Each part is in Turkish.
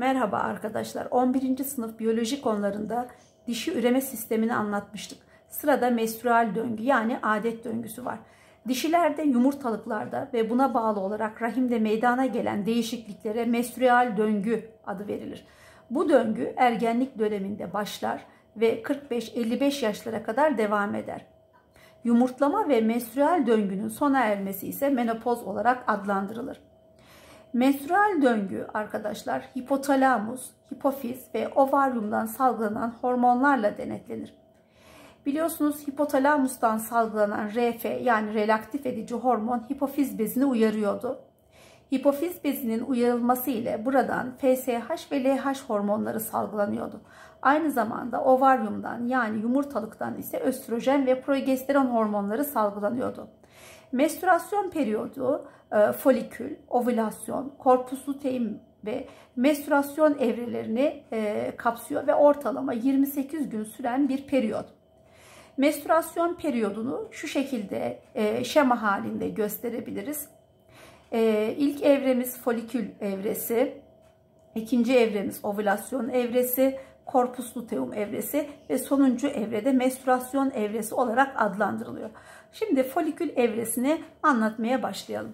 Merhaba arkadaşlar. 11. sınıf biyoloji konularında dişi üreme sistemini anlatmıştık. Sırada menstrual döngü yani adet döngüsü var. Dişilerde, yumurtalıklarda ve buna bağlı olarak rahimde meydana gelen değişikliklere menstrual döngü adı verilir. Bu döngü ergenlik döneminde başlar ve 45-55 yaşlara kadar devam eder. Yumurtlama ve menstrual döngünün sona ermesi ise menopoz olarak adlandırılır. Menstrual döngü arkadaşlar hipotalamus, hipofiz ve ovaryumdan salgılanan hormonlarla denetlenir. Biliyorsunuz hipotalamustan salgılanan RF yani relaktif edici hormon hipofiz bezini uyarıyordu. Hipofiz bezinin uyarılması ile buradan FSH ve LH hormonları salgılanıyordu. Aynı zamanda ovaryumdan yani yumurtalıktan ise östrojen ve progesteron hormonları salgılanıyordu. Menstruasyon periyodu e, folikül, ovülasyon, korpus luteum ve menstruasyon evrelerini e, kapsıyor ve ortalama 28 gün süren bir periyot. Menstruasyon periyodunu şu şekilde e, şema halinde gösterebiliriz. E, ilk evremiz folikül evresi, ikinci evremiz ovülasyon evresi, korpus luteum evresi ve sonuncu evrede menstruasyon evresi olarak adlandırılıyor. Şimdi folikül evresini anlatmaya başlayalım.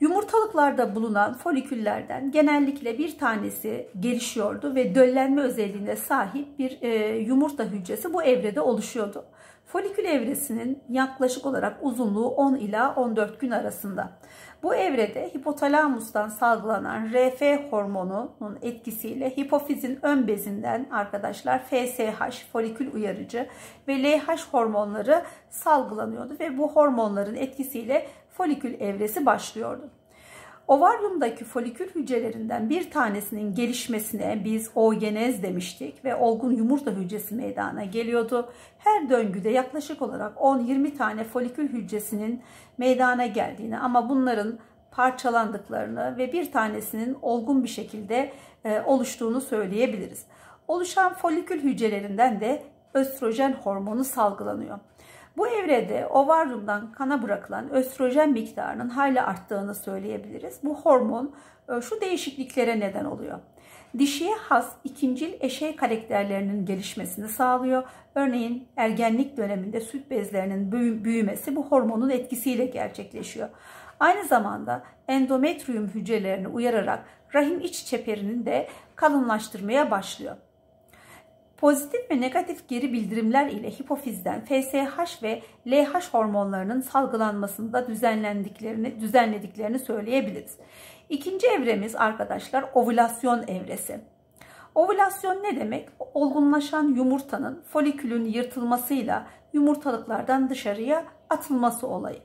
Yumurtalıklarda bulunan foliküllerden genellikle bir tanesi gelişiyordu ve döllenme özelliğine sahip bir e, yumurta hücresi bu evrede oluşuyordu. Folikül evresinin yaklaşık olarak uzunluğu 10 ila 14 gün arasında. Bu evrede hipotalamustan salgılanan RF hormonunun etkisiyle hipofizin ön bezinden arkadaşlar FSH folikül uyarıcı ve LH hormonları salgılanıyordu ve bu hormonların etkisiyle folikül evresi başlıyordu. Ovaryumdaki folikül hücrelerinden bir tanesinin gelişmesine biz oogenez demiştik ve olgun yumurta hücresi meydana geliyordu. Her döngüde yaklaşık olarak 10-20 tane folikül hücresinin meydana geldiğini ama bunların parçalandıklarını ve bir tanesinin olgun bir şekilde e, oluştuğunu söyleyebiliriz. Oluşan folikül hücrelerinden de östrojen hormonu salgılanıyor. Bu evrede ovaryumdan kana bırakılan östrojen miktarının hala arttığını söyleyebiliriz. Bu hormon e, şu değişikliklere neden oluyor. Dişiye has ikincil eşey karakterlerinin gelişmesini sağlıyor. Örneğin ergenlik döneminde süt bezlerinin büyümesi bu hormonun etkisiyle gerçekleşiyor. Aynı zamanda endometrium hücrelerini uyararak rahim iç çeperinin de kalınlaştırmaya başlıyor. Pozitif ve negatif geri bildirimler ile hipofizden FSH ve LH hormonlarının salgılanmasında düzenlendiklerini, düzenlediklerini söyleyebiliriz. İkinci evremiz arkadaşlar ovülasyon evresi. Ovülasyon ne demek? Olgunlaşan yumurtanın folikülün yırtılmasıyla yumurtalıklardan dışarıya atılması olayı.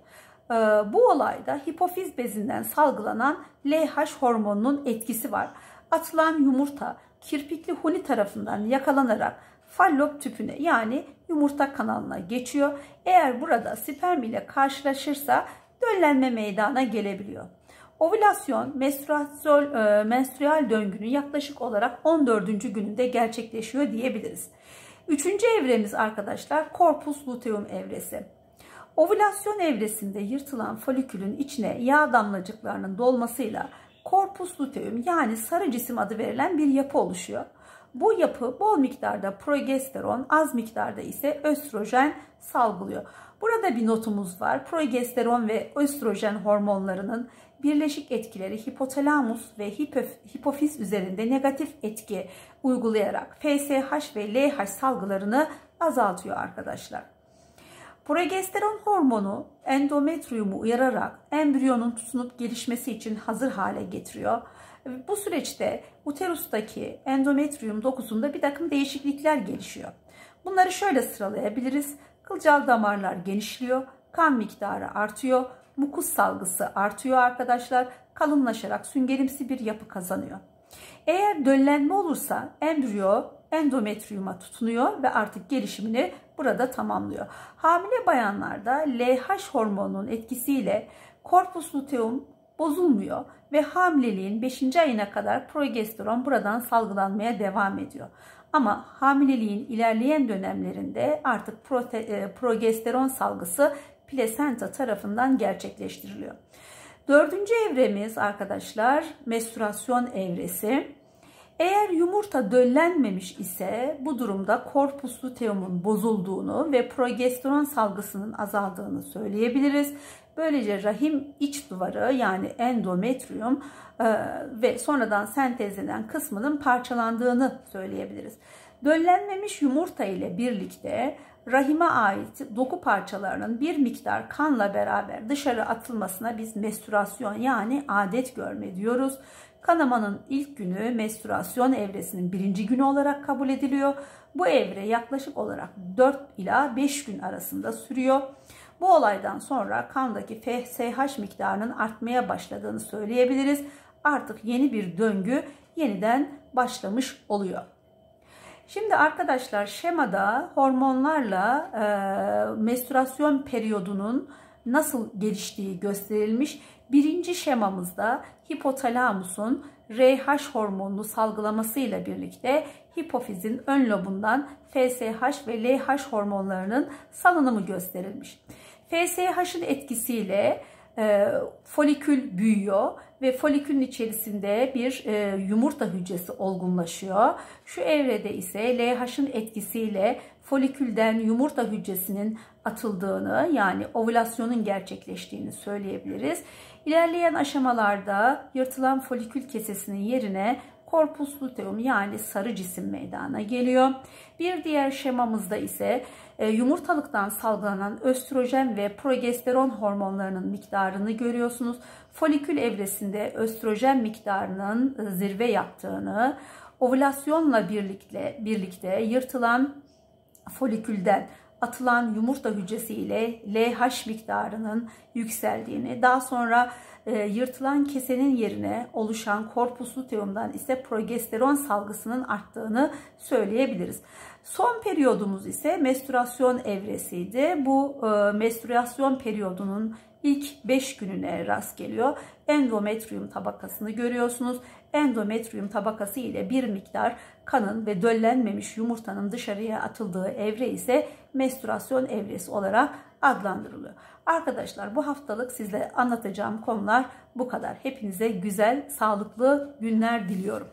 Ee, bu olayda hipofiz bezinden salgılanan LH hormonunun etkisi var. Atılan yumurta kirpikli huni tarafından yakalanarak fallop tüpüne yani yumurta kanalına geçiyor. Eğer burada sperm ile karşılaşırsa döllenme meydana gelebiliyor. Ovülasyon e, menstrual döngünün yaklaşık olarak 14. gününde gerçekleşiyor diyebiliriz. Üçüncü evremiz arkadaşlar korpus luteum evresi. Ovülasyon evresinde yırtılan folikülün içine yağ damlacıklarının dolmasıyla korpus luteum yani sarı cisim adı verilen bir yapı oluşuyor. Bu yapı bol miktarda progesteron, az miktarda ise östrojen salgılıyor. Burada bir notumuz var. Progesteron ve östrojen hormonlarının birleşik etkileri hipotalamus ve hipofiz üzerinde negatif etki uygulayarak FSH ve LH salgılarını azaltıyor arkadaşlar. Progesteron hormonu endometriyumu uyararak embriyonun tutunup gelişmesi için hazır hale getiriyor. Bu süreçte uterustaki endometriyum dokusunda bir takım değişiklikler gelişiyor. Bunları şöyle sıralayabiliriz. Kılcal damarlar genişliyor, kan miktarı artıyor, mukus salgısı artıyor arkadaşlar. Kalınlaşarak süngerimsi bir yapı kazanıyor. Eğer döllenme olursa embriyo endometriyuma tutunuyor ve artık gelişimini burada tamamlıyor. Hamile bayanlarda LH hormonunun etkisiyle korpus luteum bozulmuyor ve hamileliğin 5. ayına kadar progesteron buradan salgılanmaya devam ediyor. Ama hamileliğin ilerleyen dönemlerinde artık e, progesteron salgısı plasenta tarafından gerçekleştiriliyor. Dördüncü evremiz arkadaşlar menstruasyon evresi. Eğer yumurta döllenmemiş ise bu durumda korpus luteum'un bozulduğunu ve progesteron salgısının azaldığını söyleyebiliriz. Böylece rahim iç duvarı yani endometrium e, ve sonradan sentezlenen kısmının parçalandığını söyleyebiliriz. Döllenmemiş yumurta ile birlikte rahime ait doku parçalarının bir miktar kanla beraber dışarı atılmasına biz menstruasyon yani adet görme diyoruz. Kanamanın ilk günü menstruasyon evresinin birinci günü olarak kabul ediliyor. Bu evre yaklaşık olarak 4 ila 5 gün arasında sürüyor. Bu olaydan sonra kandaki FSH miktarının artmaya başladığını söyleyebiliriz. Artık yeni bir döngü yeniden başlamış oluyor. Şimdi arkadaşlar şemada hormonlarla e, menstruasyon periyodunun nasıl geliştiği gösterilmiş. Birinci şemamızda hipotalamusun RH hormonunu salgılamasıyla birlikte hipofizin ön lobundan FSH ve LH hormonlarının salınımı gösterilmiş. FSH'ın etkisiyle e, folikül büyüyor ve folikülün içerisinde bir e, yumurta hücresi olgunlaşıyor. Şu evrede ise LH'ın etkisiyle folikülden yumurta hücresinin atıldığını yani ovülasyonun gerçekleştiğini söyleyebiliriz. İlerleyen aşamalarda yırtılan folikül kesesinin yerine korpus luteum yani sarı cisim meydana geliyor. Bir diğer şemamızda ise e, yumurtalıktan salgılanan östrojen ve progesteron hormonlarının miktarını görüyorsunuz. Folikül evresinde östrojen miktarının e, zirve yaptığını, ovülasyonla birlikte, birlikte yırtılan folikülden atılan yumurta hücresi ile LH miktarının yükseldiğini, daha sonra e, yırtılan kesenin yerine oluşan korpus luteum'dan ise progesteron salgısının arttığını söyleyebiliriz. Son periyodumuz ise menstruasyon evresiydi. Bu e, menstruasyon periyodunun ilk 5 gününe rast geliyor. Endometrium tabakasını görüyorsunuz. Endometrium tabakası ile bir miktar kanın ve döllenmemiş yumurtanın dışarıya atıldığı evre ise menstruasyon evresi olarak adlandırılıyor. Arkadaşlar bu haftalık sizle anlatacağım konular bu kadar. Hepinize güzel, sağlıklı günler diliyorum.